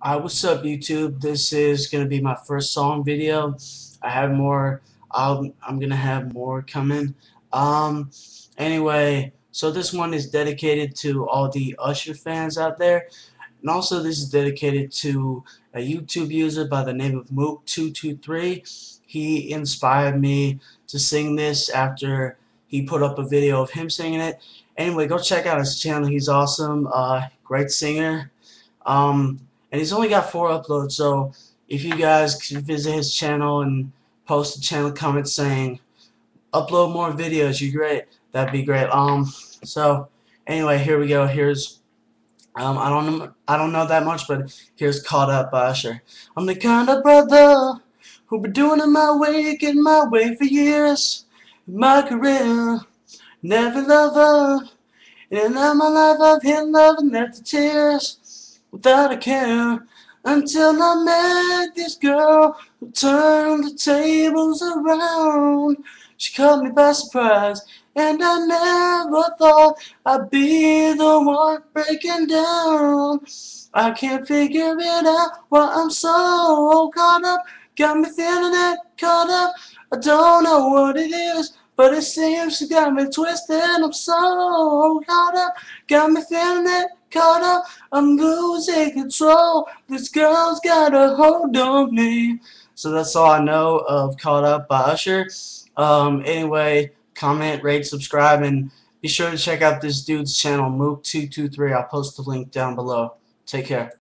Uh, what's up YouTube? This is gonna be my first song video. I have more. Um, I'm gonna have more coming. Um, anyway, so this one is dedicated to all the Usher fans out there, and also this is dedicated to a YouTube user by the name of Mook223. He inspired me to sing this after he put up a video of him singing it. Anyway, go check out his channel. He's awesome. Uh, great singer. Um, and he's only got four uploads so if you guys could visit his channel and post a channel comment saying upload more videos you're great that'd be great. Um so anyway here we go. Here's um I don't know I don't know that much but here's caught up by Usher. I'm the kind of brother who been doing it my way getting my way for years. My career never lover. And in my life I've hit love and left the tears without a care until I met this girl who turned the tables around. She caught me by surprise, and I never thought I'd be the one breaking down. I can't figure it out why I'm so caught up. Got me feeling it caught up. I don't know what it is, but it seems she got me twisted. I'm so caught up. Got me feeling it caught up, I'm losing control. This girl's got a hold on me. So that's all I know of Caught Up by Usher. Um, anyway, comment, rate, subscribe, and be sure to check out this dude's channel, Mook223. I'll post the link down below. Take care.